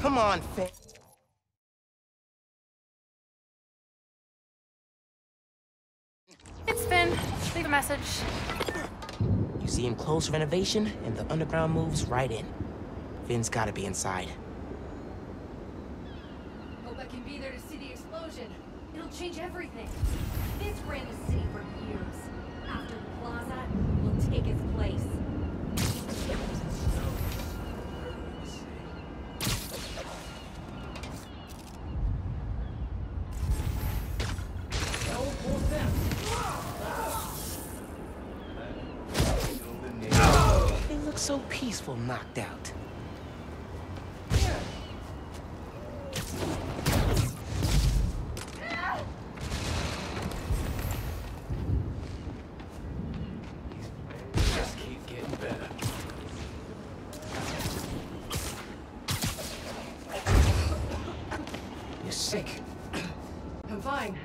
come on, Phin. It's Phin. Leave a message. You see him close renovation, and the underground moves right in. Phin's gotta be inside. Hope I can be there to see the explosion. It'll change everything. This ran the city for years. After the plaza will take its place. Peaceful knocked out. Just keep getting better. You're sick. I'm fine.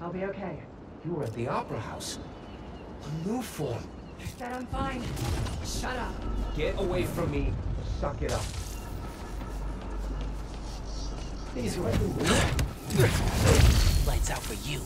I'll be okay. You were at the Opera House. A new form. Said I'm fine. Shut up. Get away from me. Suck it up. These are. Lights out for you.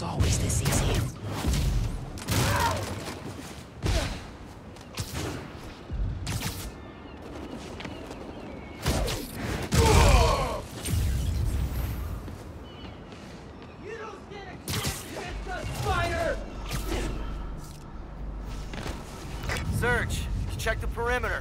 Was always this easy. Serge, check the perimeter.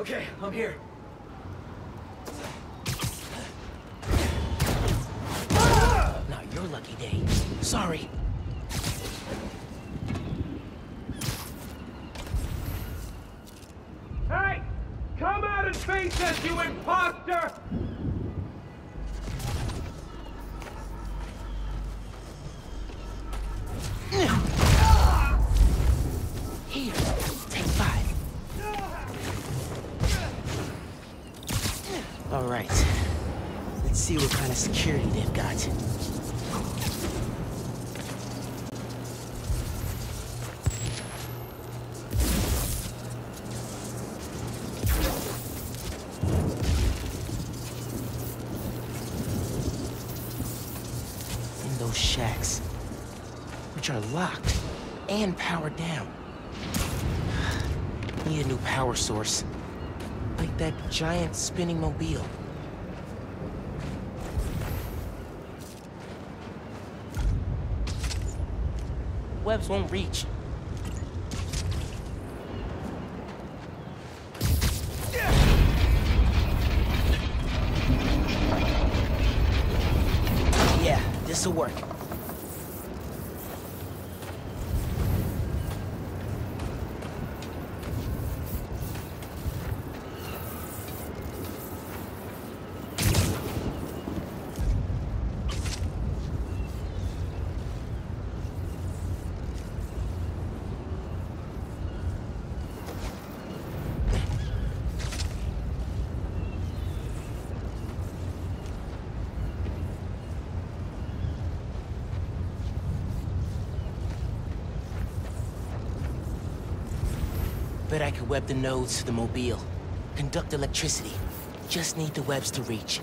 Okay, I'm here. All right. Let's see what kind of security they've got. In those shacks, which are locked and powered down. Need a new power source. That giant spinning mobile. Webs won't reach. Yeah, this'll work. Bet I could web the nodes to the mobile. Conduct electricity. Just need the webs to reach.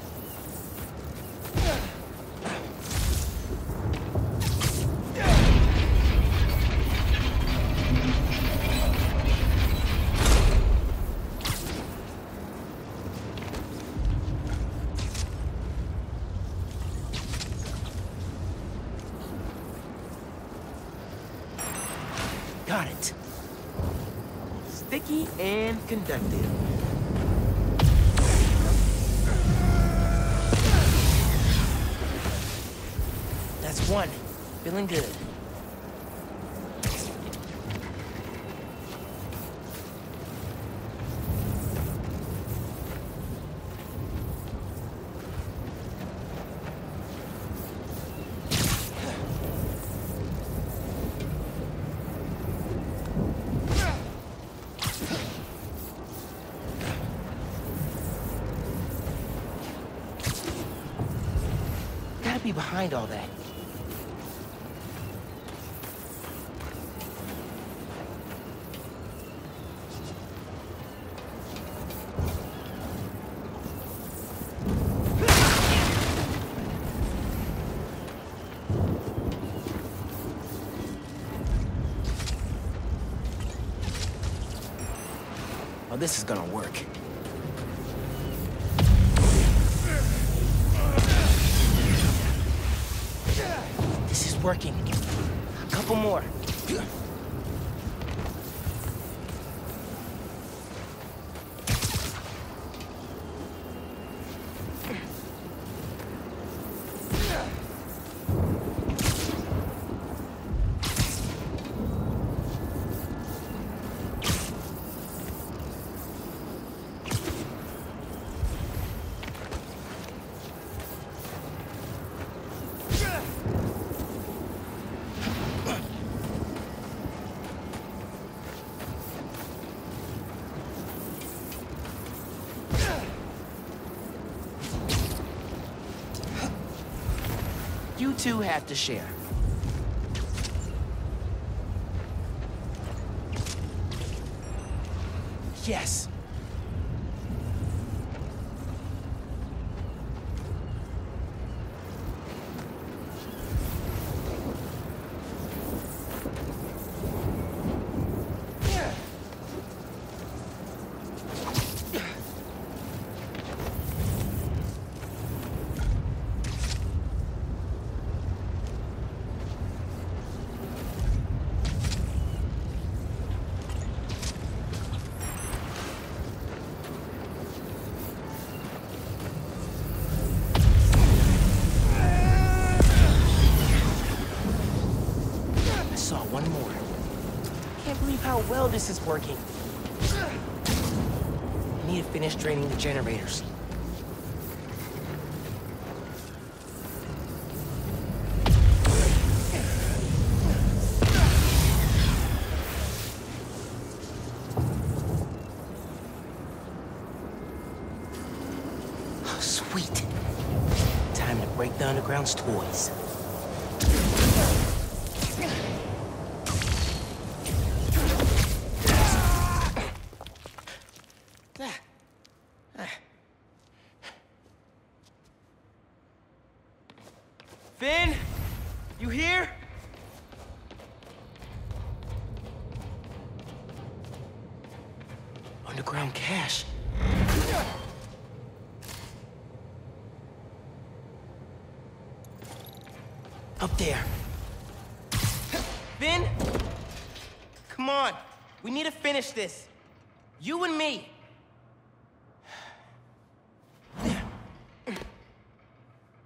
Got it. Sticky and conductive. That's one. Feeling good. All that. Two have to share. The generators. Sweet. Time to break the underground's toys. Underground cache. Up there. Phin? Come on. We need to finish this. You and me.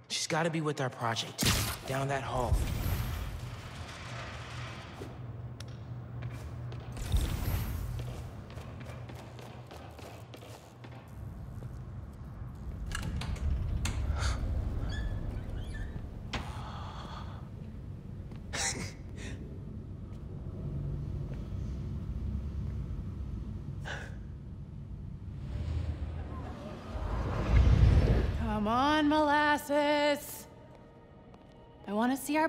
She's got to be with our project. Down that hall.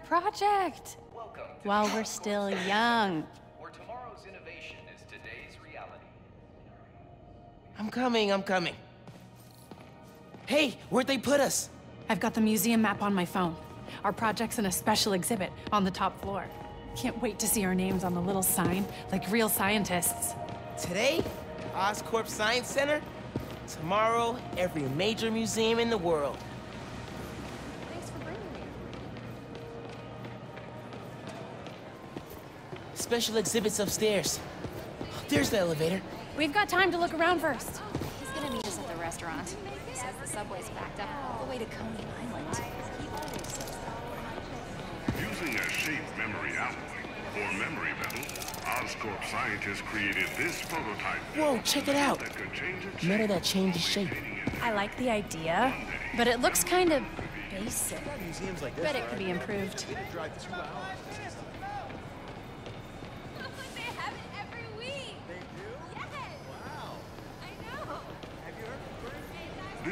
Project. Welcome While we're still young. Where tomorrow's innovation is today's reality. I'm coming, I'm coming. Hey, where'd they put us? I've got the museum map on my phone. Our project's in a special exhibit on the top floor. Can't wait to see our names on the little sign, like real scientists. Today, Oscorp Science Center. Tomorrow, every major museum in the world. Special exhibits upstairs. There's the elevator. We've got time to look around first. He's gonna meet us at the restaurant. He Says the subway's backed up all the way to Coney Island. He always says that. Using a shape memory alloy or memory metal, Oscorp scientists created this prototype. Whoa, check it out. That could change its Metal that changes shape. I like the idea, but it looks kind of basic. Bet it could be improved.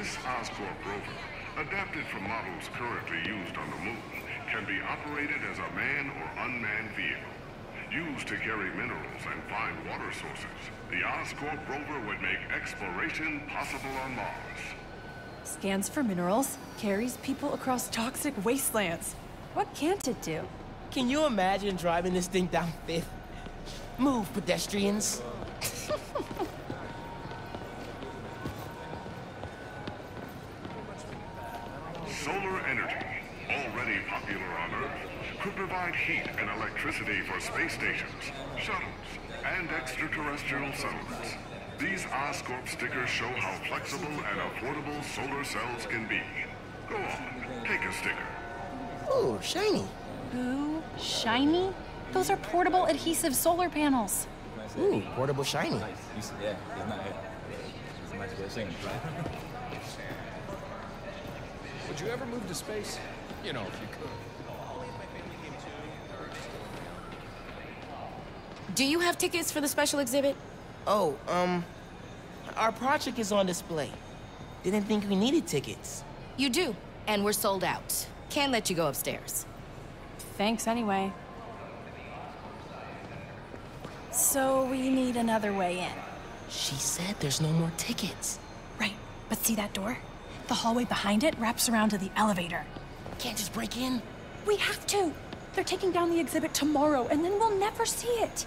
This Oscorp rover, adapted from models currently used on the moon, can be operated as a man or unmanned vehicle. Used to carry minerals and find water sources, the Oscorp rover would make exploration possible on Mars. Scans for minerals, carries people across toxic wastelands. What can't it do? Can you imagine driving this thing down Fifth? Move, pedestrians. Heat and electricity for space stations, shuttles, and extraterrestrial settlements. These Oscorp stickers show how flexible and affordable solar cells can be. Go on, take a sticker. Ooh, shiny. Ooh, shiny? Those are portable adhesive solar panels. Ooh, portable shiny. Yeah, it's not it. It's a nice way of. Would you ever move to space? You know, if you could. Do you have tickets for the special exhibit? Oh, um, our project is on display. Didn't think we needed tickets. You do, and we're sold out. Can't let you go upstairs. Thanks anyway. So we need another way in. She said there's no more tickets. Right, but see that door? The hallway behind it wraps around to the elevator. Can't just break in. We have to. They're taking down the exhibit tomorrow, and then we'll never see it.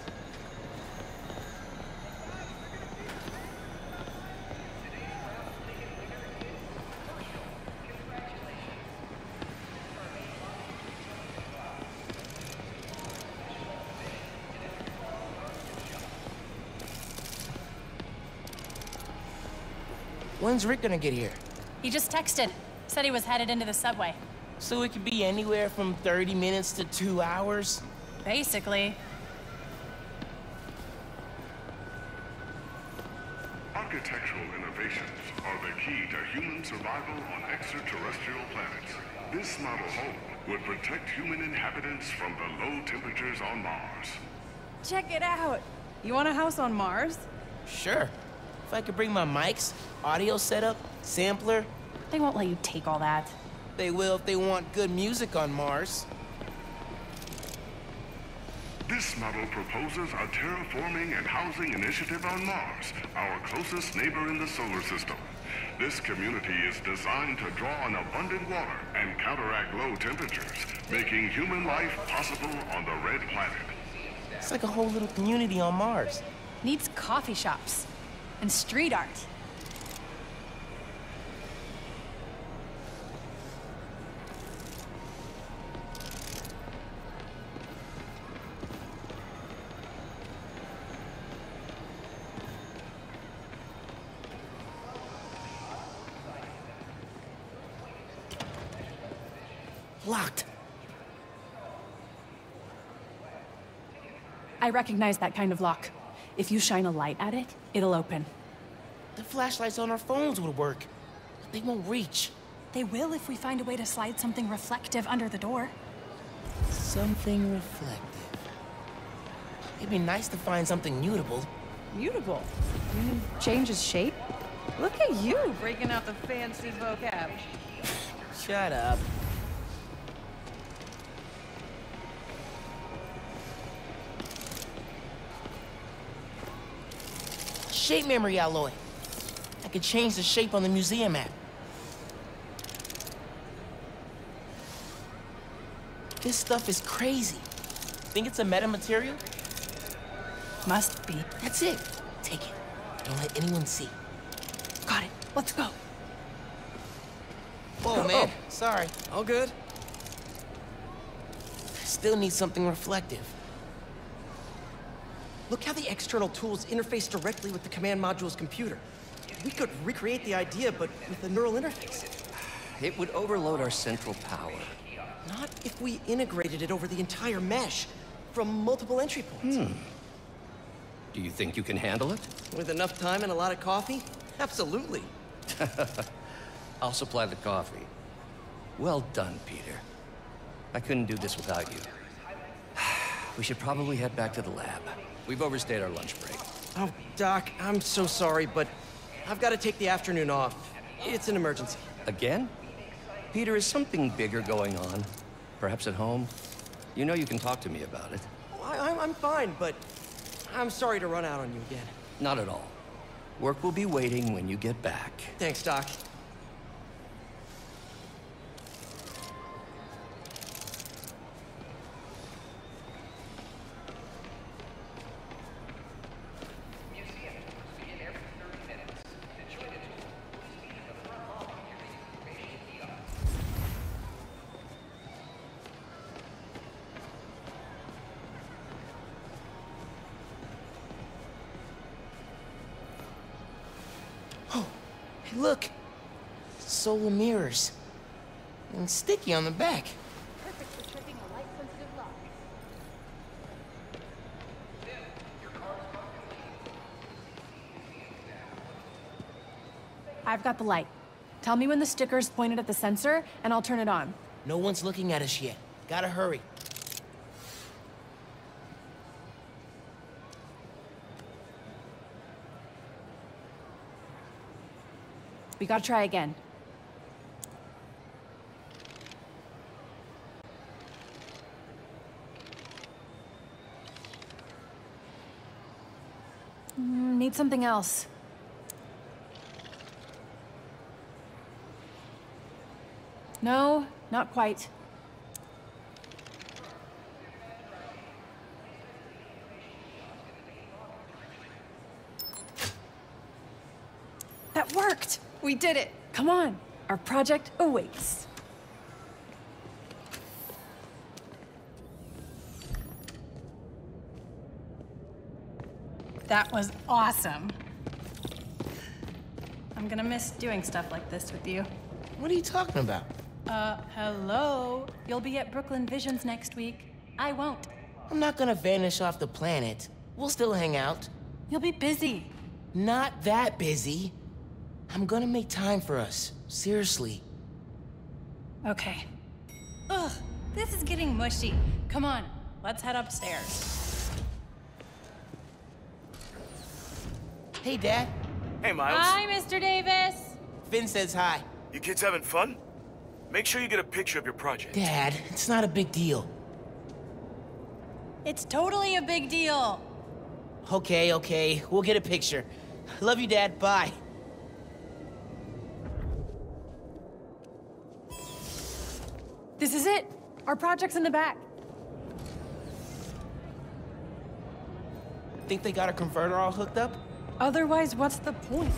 When's Rick gonna get here? He just texted. Said he was headed into the subway. So it could be anywhere from 30 minutes to two hours? Basically. Architectural innovations are the key to human survival on extraterrestrial planets. This model home would protect human inhabitants from the low temperatures on Mars. Check it out. You want a house on Mars? Sure. If I could bring my mics, audio setup, sampler, They won't let you take all that. they will if they want good music on Mars. This model proposes a terraforming and housing initiative on Mars, our closest neighbor in the solar system. This community is designed to draw on abundant water and counteract low temperatures, making human life possible on the red planet. It's like a whole little community on Mars. Needs coffee shops and street art. Locked. I recognize that kind of lock. If you shine a light at it, it'll open. The flashlights on our phones would work. But they won't reach. They will if we find a way to slide something reflective under the door. Something reflective. It'd be nice to find something mutable. Mutable? You mean changes shape? Look at you breaking out the fancy vocab. Shut up. Shape memory alloy. I could change the shape on the museum map. This stuff is crazy. Think it's a metamaterial? Must be. That's it. Take it. Don't let anyone see. Got it. Let's go. Whoa, oh, man. Oh. Sorry. All good? Still need something reflective. Look how the external tools interface directly with the command module's computer. We could recreate the idea, but with a neural interface. It would overload our central power. Not if we integrated it over the entire mesh, from multiple entry points. Hmm. Do you think you can handle it? With enough time and a lot of coffee? Absolutely. I'll supply the coffee. Well done, Peter. I couldn't do this without you. We should probably head back to the lab. We've overstayed our lunch break. Oh, Doc, I'm so sorry, but I've got to take the afternoon off. It's an emergency. Again? Peter, is something bigger going on? Perhaps at home? You know you can talk to me about it. I, I'm, I'm fine, but I'm sorry to run out on you again. Not at all. Work will be waiting when you get back. Thanks, Doc. And sticky on the back. Perfect for tripping a light-sensitive lock. I've got the light. Tell me when the sticker's pointed at the sensor, and I'll turn it on. No one's looking at us yet. Gotta hurry. We gotta try again. Something else. No, not quite. That worked! We did it! Come on, our project awaits. That was awesome. I'm gonna miss doing stuff like this with you. What are you talking about? Uh, hello? You'll be at Brooklyn Visions next week. I won't. I'm not gonna vanish off the planet. We'll still hang out. You'll be busy. Not that busy. I'm gonna make time for us. Seriously. Okay. Ugh, this is getting mushy. Come on, let's head upstairs. Hey, Dad. Hey, Miles. Hi, Mr. Davis. Phin says hi. You kids having fun? Make sure you get a picture of your project. Dad, it's not a big deal. It's totally a big deal. Okay, okay. We'll get a picture. Love you, Dad. Bye. This is it. Our project's in the back. Think they got a converter all hooked up? Otherwise, what's the point?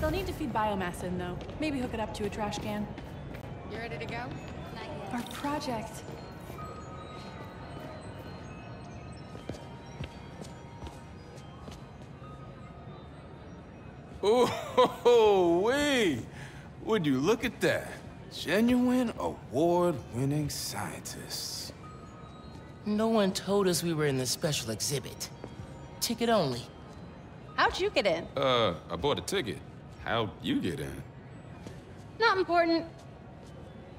They'll need to feed biomass in, though. Maybe hook it up to a trash can. You ready to go? Our project. Oh, wait! Would you look at that? Genuine award-winning scientists. No one told us we were in the special exhibit. Ticket only. How'd you get in? Uh, I bought a ticket. How'd you get in? Not important.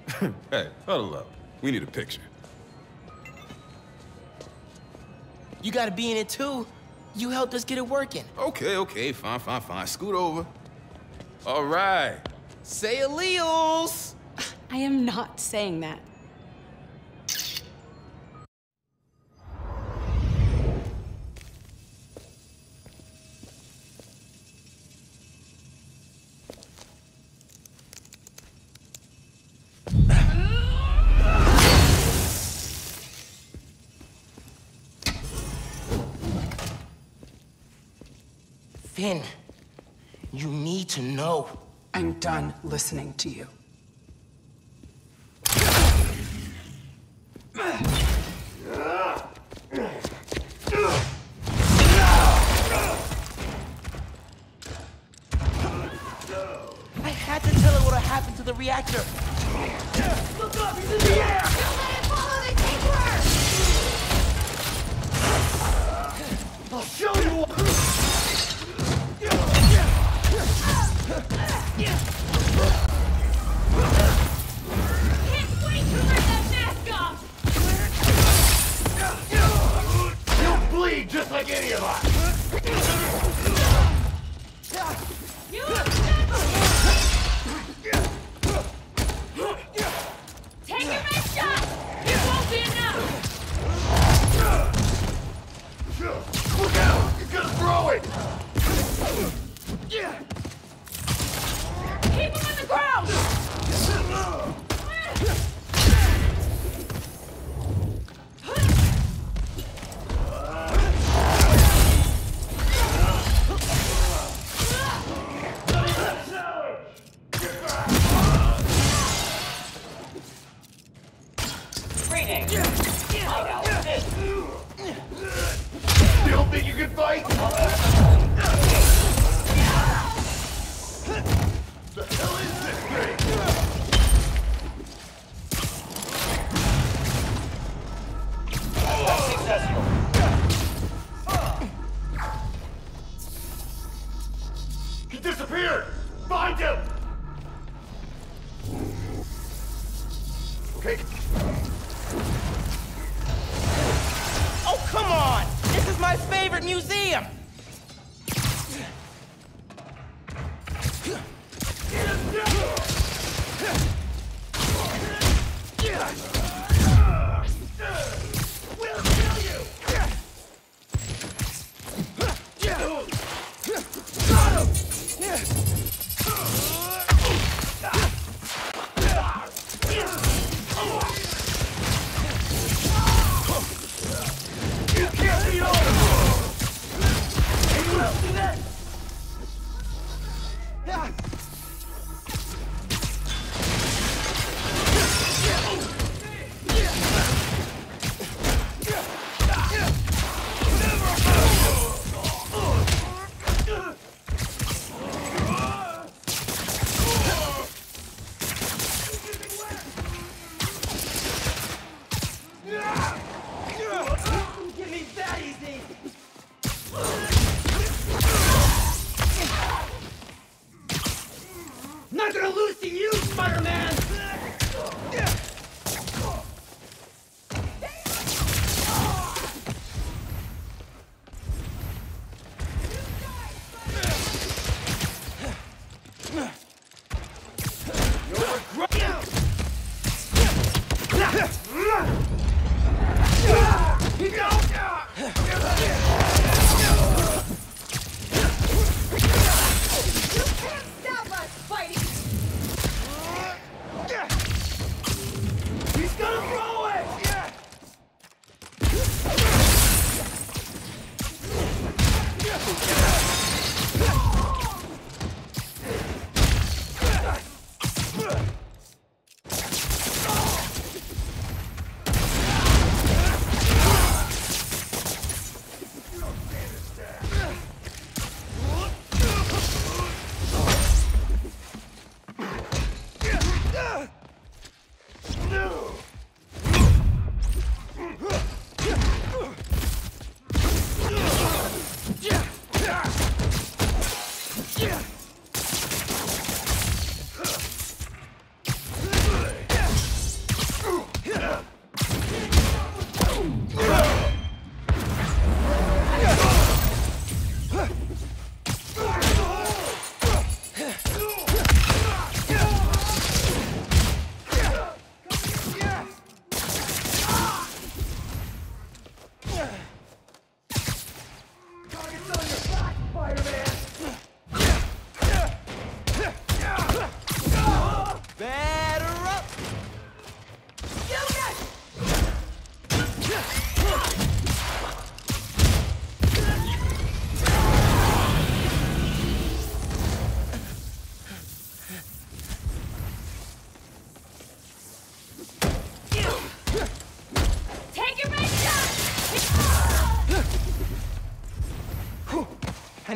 hey, huddle up. We need a picture. You gotta be in it too. You helped us get it working. Okay, okay, fine, fine, fine. Scoot over. All right. Say alleles! I am not saying that. Phin, you need to know. I'm done listening to you. I'm gonna lose to you, Spider-Man!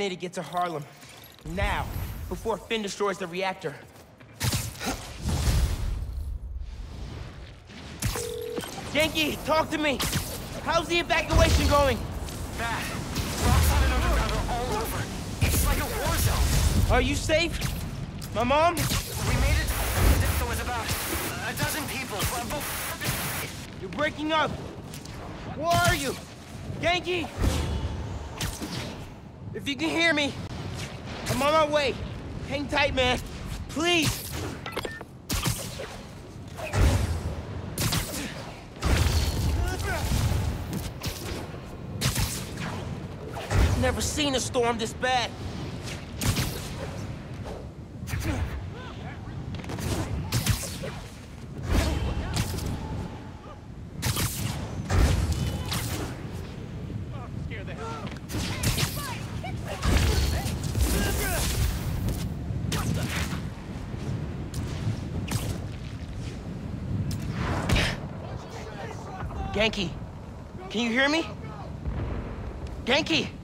Need to get to Harlem. Now, before Phin destroys the reactor. Ganke, talk to me. How's the evacuation going? Bad. And Underground are all over. It's like a war zone. Are you safe? My mom? We made it. There was about a dozen people. You're breaking up. Where are you? Ganke! If you can hear me, I'm on my way. Hang tight, man. Please. Never seen a storm this bad. Ganke, can you hear me? Ganke!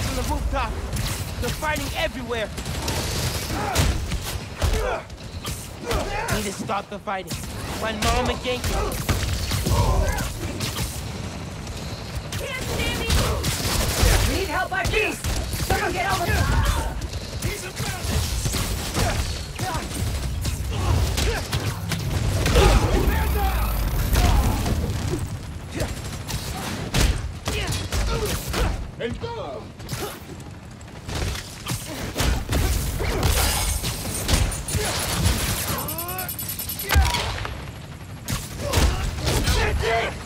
Guys on the rooftop. They're fighting everywhere. Need to stop the fighting. Find Mom and Ganke. Need help by beast! Someone get over We're wearing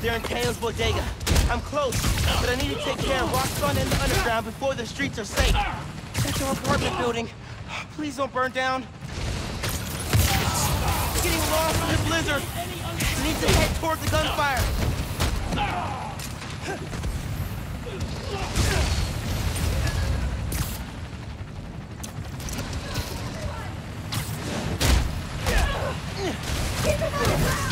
They're in Teo's bodega. I'm close, but I need to take care of Roxxon and the underground before the streets are safe. That's our apartment building. Please don't burn down. It's getting lost in the blizzard. We need to head toward the gunfire. This is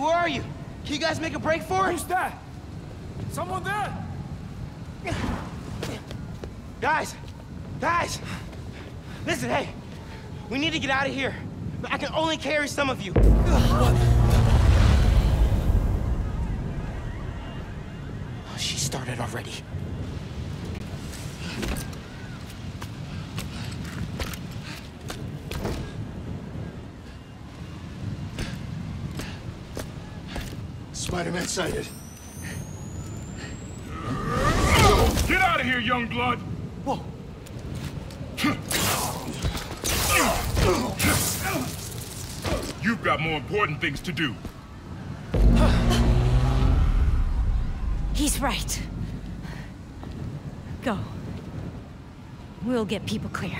where are you? Can you guys make a break for it? Who's that? Someone there? Guys! Guys! Listen, hey! We need to get out of here. I can only carry some of you. She Spider-Man. Get out of here, young blood! Whoa. You've got more important things to do. He's right. Go. We'll get people clear.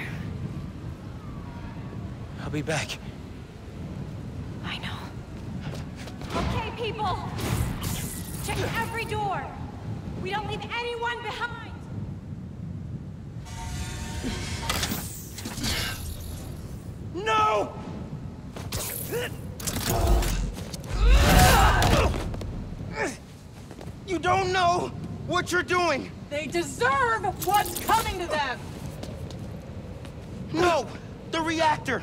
I'll be back. I know. Okay, people! Check every door! We don't leave anyone behind! No! You don't know what you're doing! They deserve what's coming to them! No! The reactor!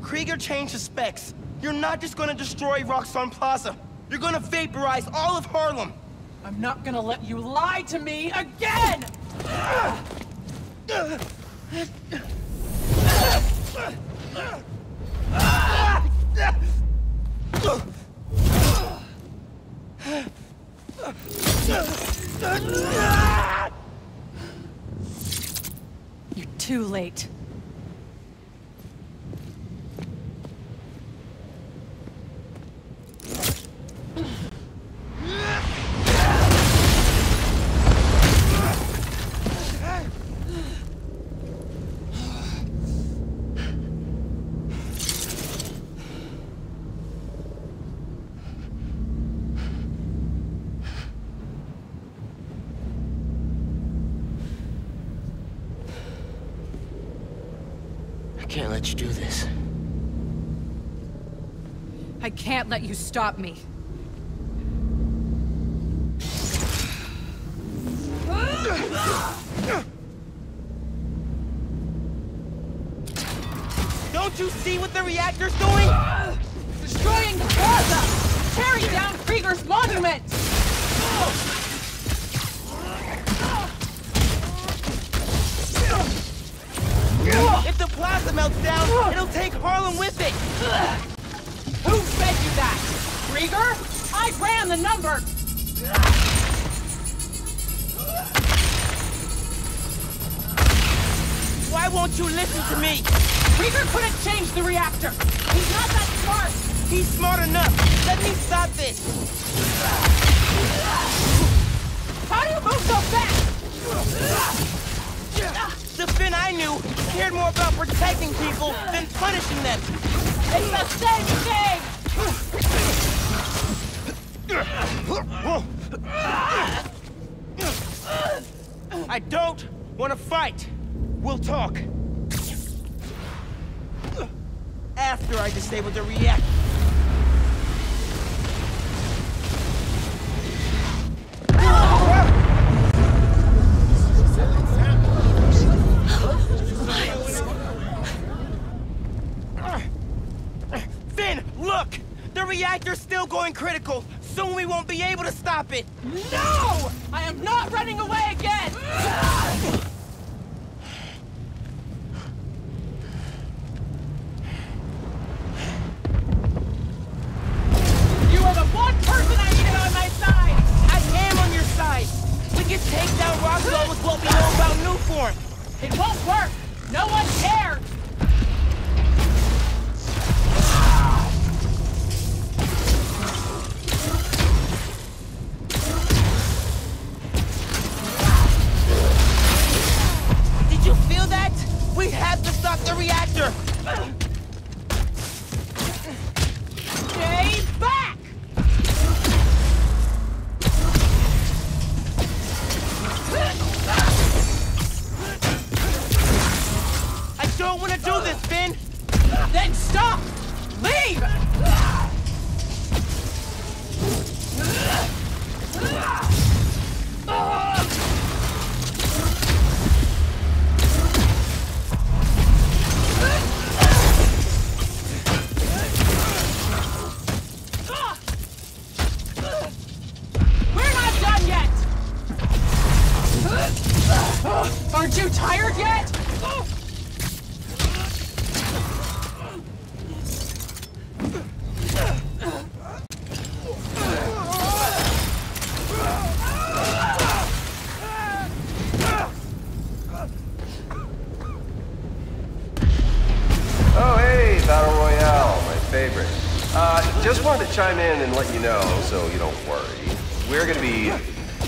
Krieger changed the specs. You're not just gonna destroy Roxxon Plaza. You're gonna vaporize all of Harlem! I'm not gonna let you lie to me again! You're too late. I can't let you do this. I can't let you stop me. Don't you see what the reactor's doing? Destroying the plaza! Tearing down Krieger's monument! The plaza melts down, it'll take Harlem with it! Who fed you that? Krieger? I ran the number! Why won't you listen to me? Krieger couldn't change the reactor! He's not that smart! He's smart enough! Let me stop this! How do you move so fast? Phin I knew cared more about protecting people than punishing them! It's the same thing! I don't want to fight! We'll talk! After I disable the reactor. Critical. Soon we won't be able to stop it. No! I am not running away chime in and let you know, so you don't worry. We're gonna be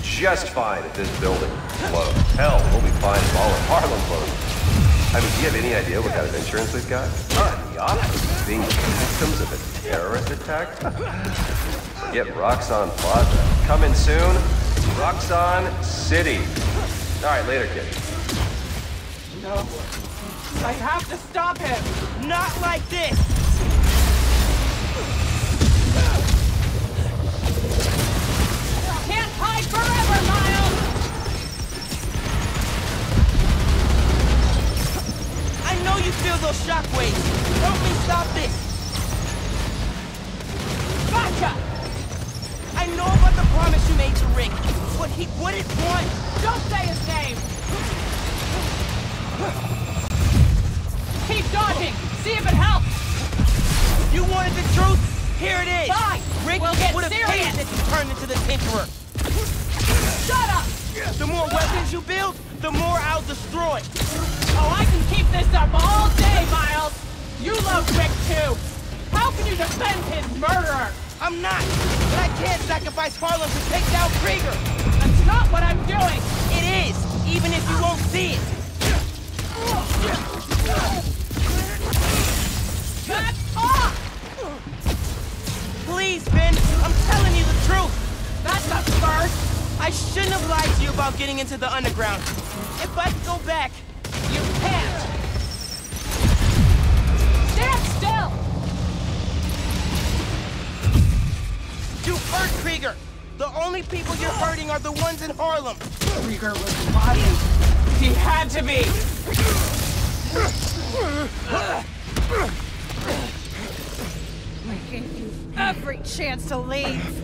just fine if this building blows. Hell, we'll be fine if all of Harlem blows. I mean, do you have any idea what kind of insurance we've got? Unyacht? Being victims of a terrorist attack? Forget Roxxon Plaza. Coming soon, Roxxon City. All right, later, kid. No. I have to stop him! Not like this! Turned into the Tinkerer! Shut up! The more weapons you build, the more I'll destroy! Oh, I can keep this up all day, Miles! You love Rick, too! How can you defend his murderer? I'm not! But I can't sacrifice Harlem to take down Krieger! That's not what I'm doing! It is, even if you won't see it! Back off! Please, Phin, I'm telling you the truth! That's a first! I shouldn't have lied to you about getting into the underground. If I could go back, You can't! Stand still! you hurt Krieger! The only people you're hurting are the ones in Harlem! Krieger was lying. He had to be! I gave you every chance to leave!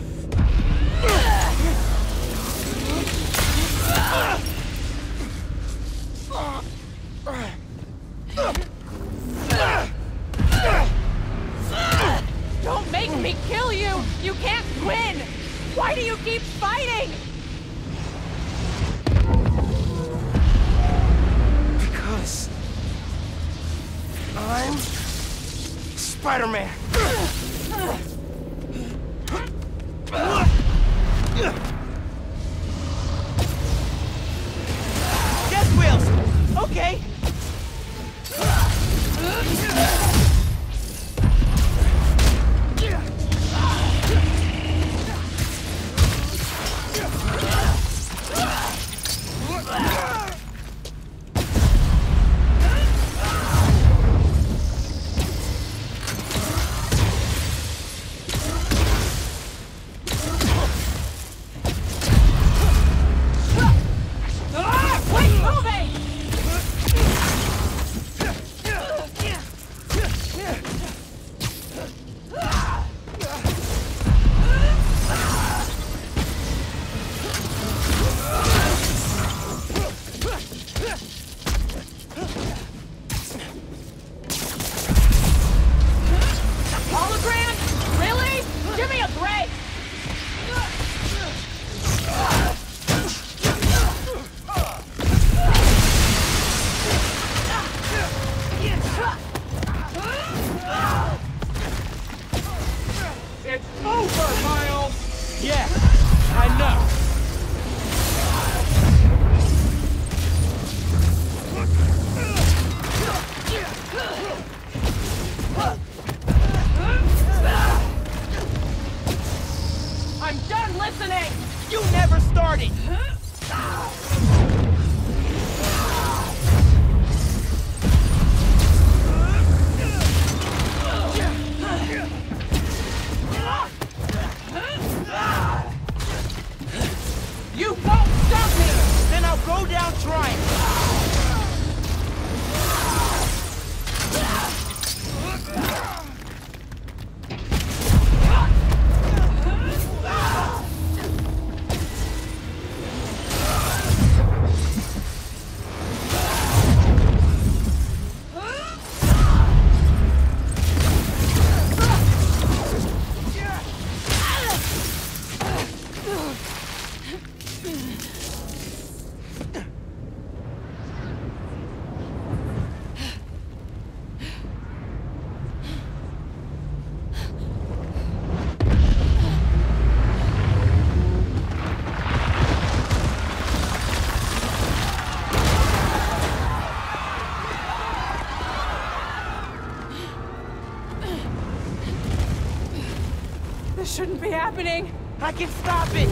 happening! I can stop it!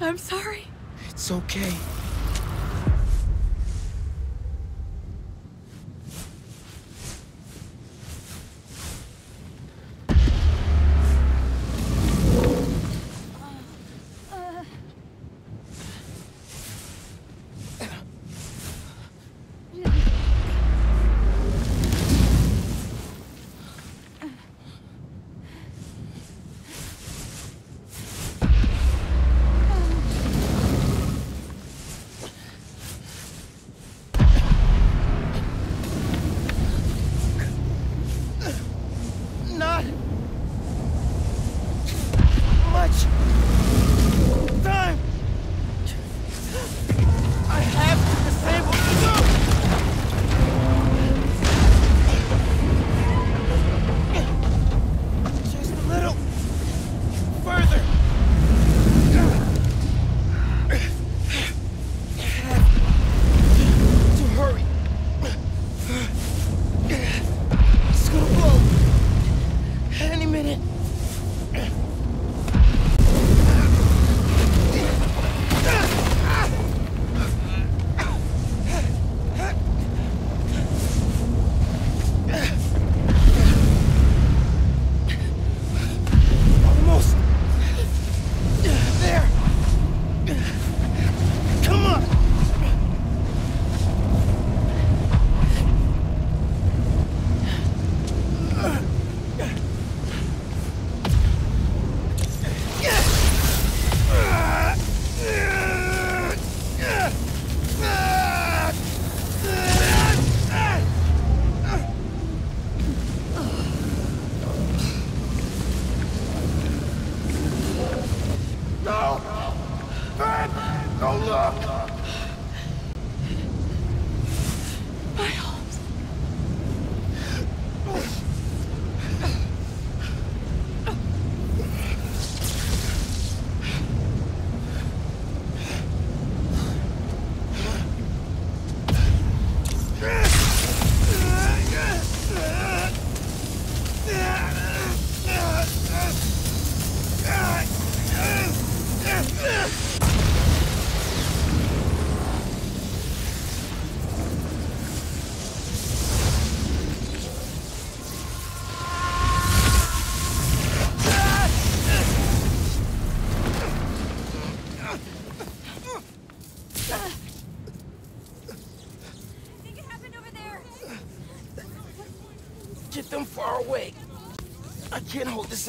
I'm sorry. It's okay.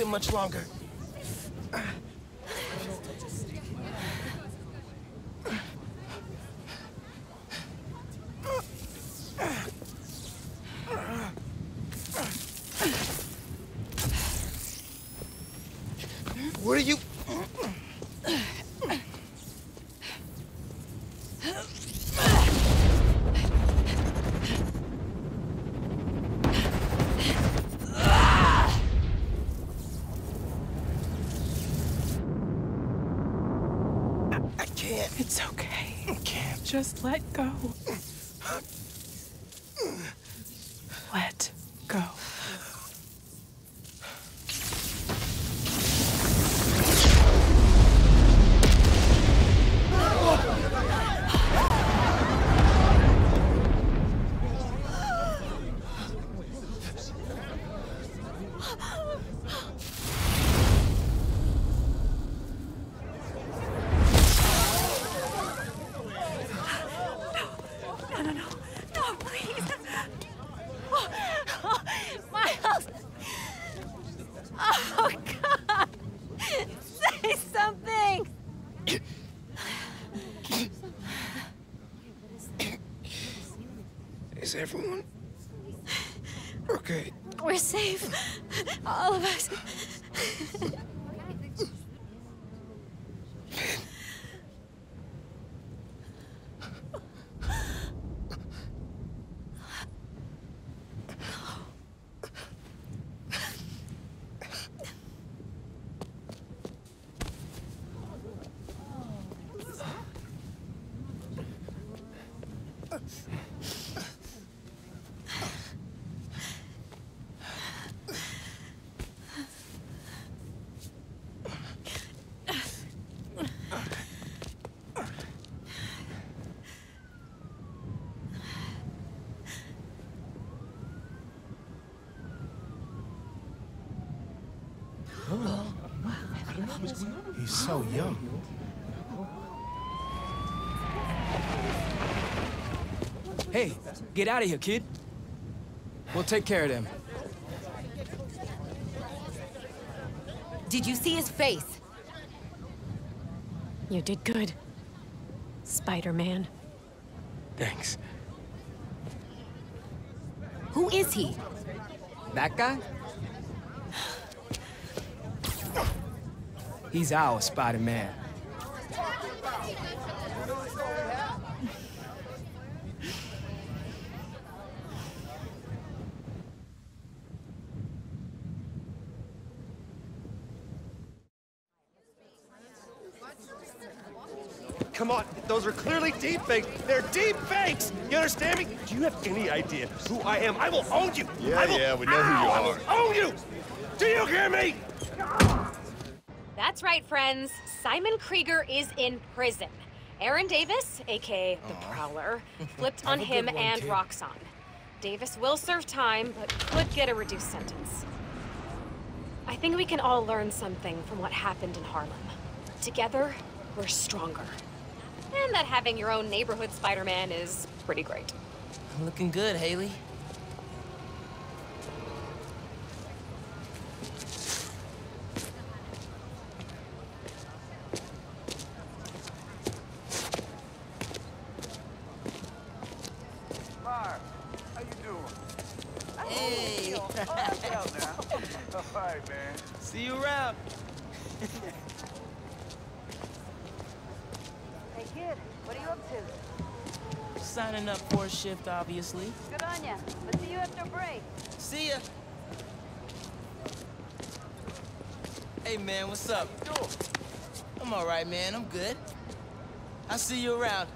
much longer. What? Get out of here, kid. We'll take care of them. Did you see his face? You did good. Spider-Man. Thanks. Who is he? That guy? He's our Spider-Man. Come on, those are clearly deep fakes. They're deep fakes. You understand me? Do you have any idea who I am? I will own you. Yeah, will, yeah, we know who you are. I will own you. Do you hear me? That's right, friends. Simon Krieger is in prison. Aaron Davis, aka the Prowler, flipped on him one, and kid. Roxxon. Davis will serve time, but could get a reduced sentence. I think we can all learn something from what happened in Harlem. Together, we're stronger. And that having your own neighborhood Spider-Man is pretty great. Looking good, Hailey. Mar, how you doing? Hey. Oh, oh, down now. All right, man. See you around. Hey, kid, what are you up to? Signing up for a shift, obviously. Good on ya. But see you after break. See ya. Hey, man, what's up? I'm all right, man. I'm good. I'll see you around.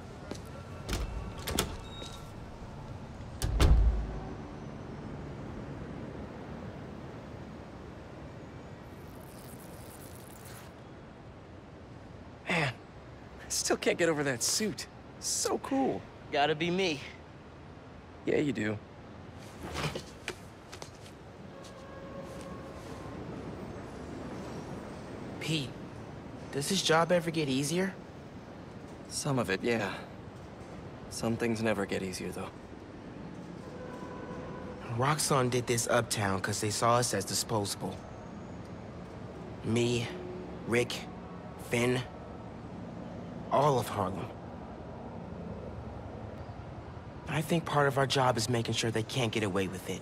Man, I still can't get over that suit. So cool. Gotta be me. Yeah, you do. Pete, does this job ever get easier? Some of it, yeah. Some things never get easier, though. Roxxon did this uptown because they saw us as disposable. Me, Rick, Phin, all of Harlem. I think part of our job is making sure they can't get away with it.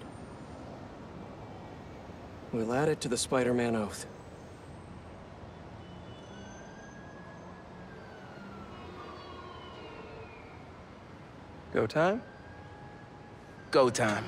We'll add it to the Spider-Man oath. Go time? Go time.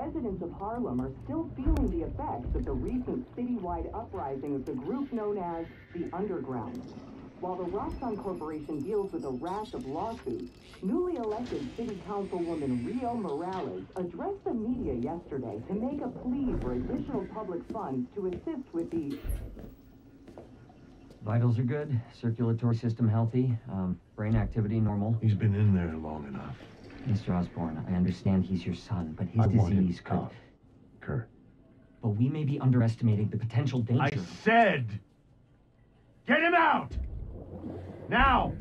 Residents of Harlem are still feeling the effects of the recent citywide uprising of the group known as the Underground. While the Roxxon Corporation deals with a rash of lawsuits, newly elected City Councilwoman Rio Morales addressed the media yesterday to make a plea for additional public funds to assist with the Vitals are good, circulatory system healthy, um, brain activity normal. He's been in there long enough. Mr. Osborn, I understand he's your son, but his I disease could. Kurt. But we may be underestimating the potential danger. I said, get him out! Now!